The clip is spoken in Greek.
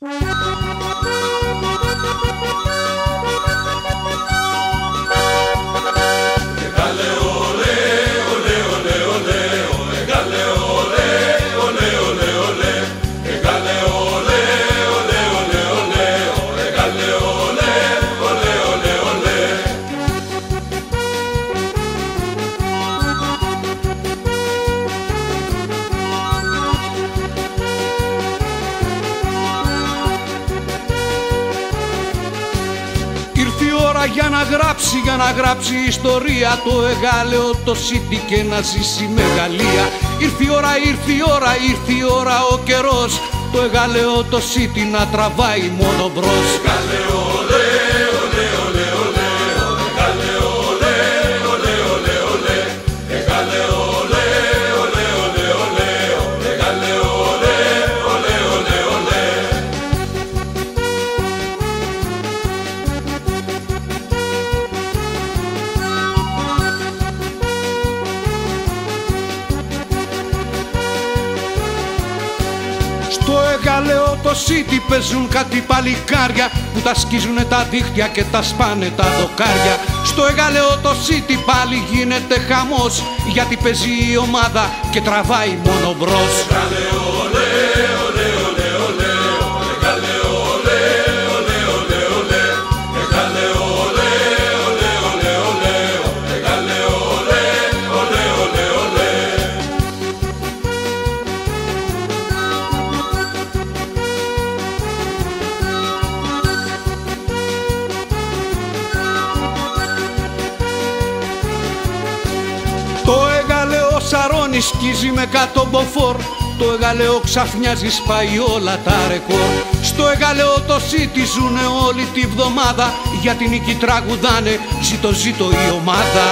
Bye. για να γράψει, για να γράψει ιστορία. Το εγάλεο το City και να ζήσει μεγαλεία Ήρθε η ώρα, ήρθε η ώρα, ήρθε η ώρα ο καιρός. Το εγάλεο το City να τραβάει μόνο μπρος. Στο εγαλαιό το City παίζουν κάτι παλικάρια Που τα σκίζουνε τα δίχτυα και τα σπάνε τα δοκάρια. Στο εγαλαιό το City πάλι γίνεται χαμός Γιατί παίζει η ομάδα και τραβάει μόνο μπρος σαρώνει σκίζει με κάτω μποφόρ. Το εγαλαιό ξαφνιάζει σπάει όλα τα ρεκόρ. Στο εγαλαιό το City ζουνε όλη τη βδομάδα. Για την νίκη τραγουδάνε ζήτω ζήτω η ομάδα